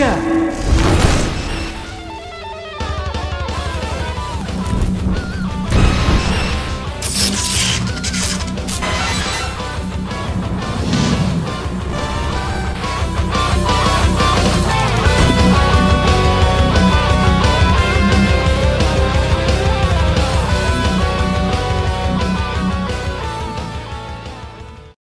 Yeah.